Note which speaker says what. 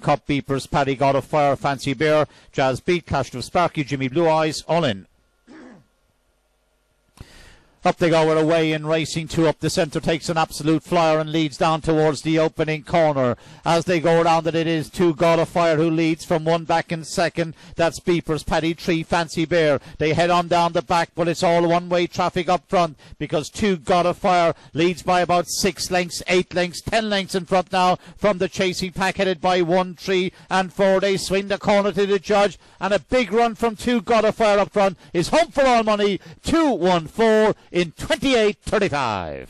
Speaker 1: Cup Beepers, Paddy God of Fire, Fancy Bear, Jazz Beat, Clashduff Sparky, Jimmy Blue Eyes, all in. Up they go with away in racing two up the centre takes an absolute flyer and leads down towards the opening corner. As they go around it, it is two God of Fire who leads from one back in second. That's Beepers, Paddy Tree, Fancy Bear. They head on down the back, but it's all one way traffic up front because two God of Fire leads by about six lengths, eight lengths, ten lengths in front now from the chasing pack headed by one, tree and four. They swing the corner to the judge and a big run from two God of Fire up front is home for all money. Two, one, four in 28.35.